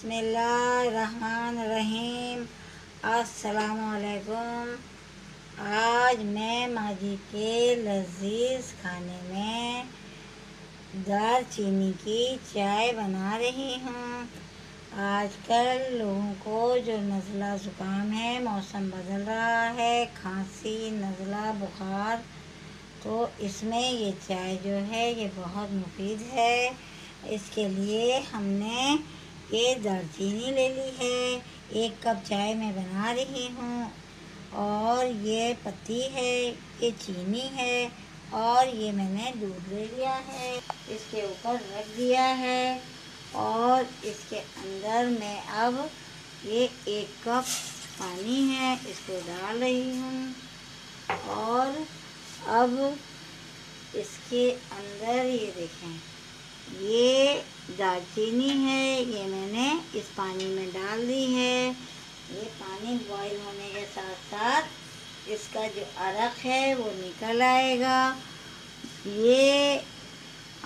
बिस्मिल्लाहिर्रहमानिर्रहीम। अस्सलामुअलैकुम। आज मैं माजी के लजीज खाने में दार चीनी की चाय बना रही हूँ। आजकल लोगों को जो नज़ला ज़ुकाम है, मौसम बदल रहा है, खांसी, नज़ला, बुखार तो इसमें ये चाय जो है, ये बहुत मुफीद है। इसके लिए हमने ये दालचीनी ले ली है, एक कप चाय मैं बना रही हूँ, और ये पत्ती है, ये चीनी है, और ये मैंने दूध ले लिया है, इसके ऊपर रख दिया है, और इसके अंदर मैं अब ये एक कप पानी है, इसको डाल रही हूँ, और अब इसके अंदर ये देखें। ये दालचीनी है, ये मैंने इस पानी में डाल दी है। ये पानी बॉईल होने के साथ साथ इसका जो अरक है वो निकल आएगा। ये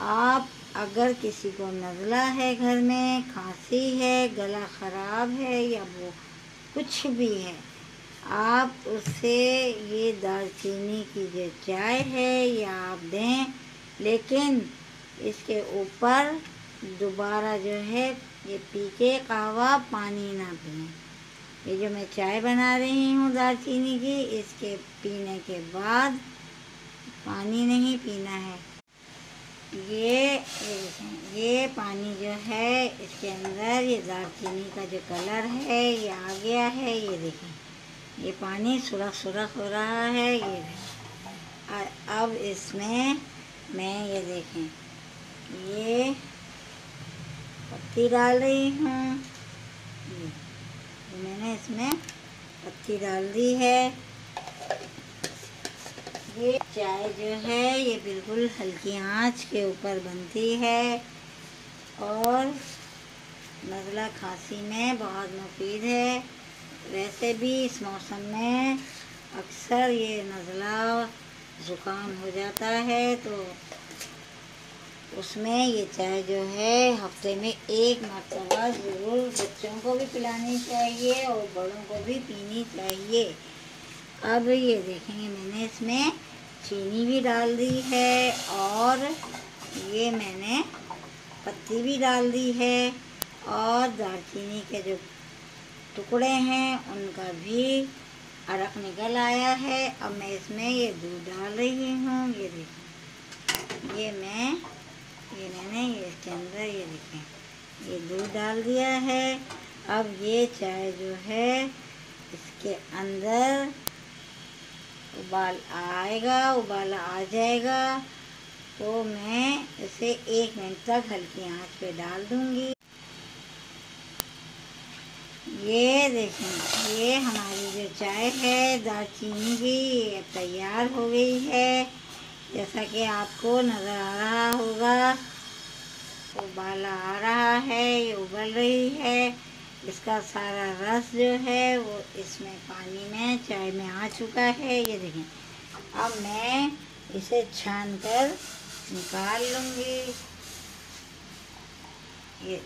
आप अगर किसी को नज़ला है घर में, खांसी है, गला ख़राब है या वो कुछ भी है, आप उससे ये दालचीनी की जो चाय है या आप दें। लेकिन इसके ऊपर दोबारा जो है, ये पी के कहवा पानी ना पिए। ये जो मैं चाय बना रही हूँ दालचीनी की, इसके पीने के बाद पानी नहीं पीना है। ये ये पानी जो है, इसके अंदर ये दालचीनी का जो कलर है, ये आ गया है, ये देखें ये पानी सुरख सुरख हो रहा है, ये अब इसमें मैं ये देखें। ये पत्ती डाल रही हूँ। मैंने इसमें पत्ती डाल दी है। ये चाय जो है, ये बिल्कुल हल्की आँच के ऊपर बनती है और नज़ला खांसी में बहुत मुफीद है। वैसे भी इस मौसम में अक्सर ये नज़ला ज़ुकाम हो जाता है तो उसमें ये चाय जो है, हफ़्ते में एक मरतबा ज़रूर बच्चों को भी पिलानी चाहिए और बड़ों को भी पीनी चाहिए। अब ये देखेंगे मैंने इसमें चीनी भी डाल दी है और ये मैंने पत्ती भी डाल दी है और दालचीनी के जो टुकड़े हैं, उनका भी अरक निकल आया है। अब मैं इसमें ये दूध डाल रही हूँ, ये देखिए ये मैं ये मैंने इसके अंदर ये देखें। ये दूध डाल दिया है। अब ये चाय जो है, इसके अंदर उबाल आएगा, उबाला आ जाएगा। तो मैं इसे एक मिनट तक हल्की आँच पे डाल दूँगी। ये देखें, ये हमारी जो चाय है, दालचीनी की ये तैयार हो गई है। जैसा कि आपको नज़र आ रहा होगा, उबाला आ रहा है, ये उबल रही है। इसका सारा रस जो है वो इसमें पानी में, चाय में आ चुका है। ये देखें, अब मैं इसे छान कर निकाल लूँगी। ये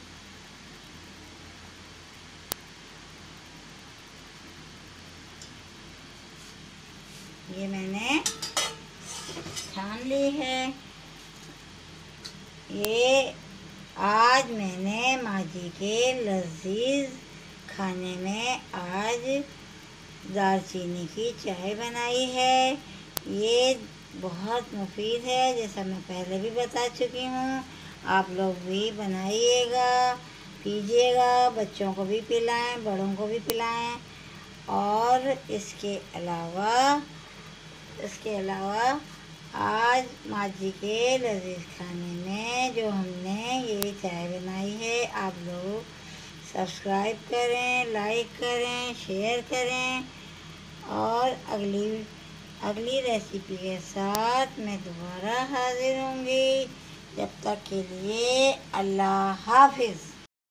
ये मैंने छान ली है। ये आज मैंने माजी के लजीज खाने में आज दालचीनी की चाय बनाई है। ये बहुत मुफीद है, जैसा मैं पहले भी बता चुकी हूँ। आप लोग भी बनाइएगा, पीजिएगा, बच्चों को भी पिलाएँ, बड़ों को भी पिलाएँ। और इसके अलावा इसके अलावा आज माजी के लजीज खाने में जो हमने ये चाय बनाई है, आप लोग सब्सक्राइब करें लाइक करें शेयर करें और अगली अगली रेसिपी के साथ मैं दोबारा हाजिर होंगी। जब तक के लिए अल्लाह हाफिज़।